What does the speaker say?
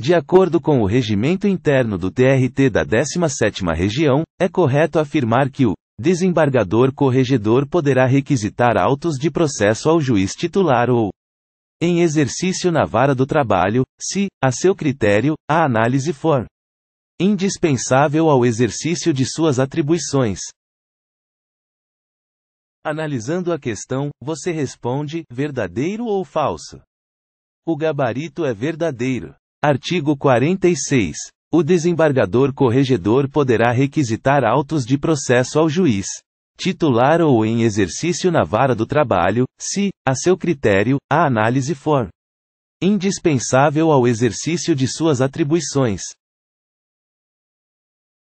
De acordo com o regimento interno do TRT da 17ª Região, é correto afirmar que o desembargador corregedor poderá requisitar autos de processo ao juiz titular ou em exercício na vara do trabalho, se, a seu critério, a análise for indispensável ao exercício de suas atribuições. Analisando a questão, você responde verdadeiro ou falso. O gabarito é verdadeiro. Artigo 46. O desembargador corregedor poderá requisitar autos de processo ao juiz, titular ou em exercício na vara do trabalho, se, a seu critério, a análise for indispensável ao exercício de suas atribuições.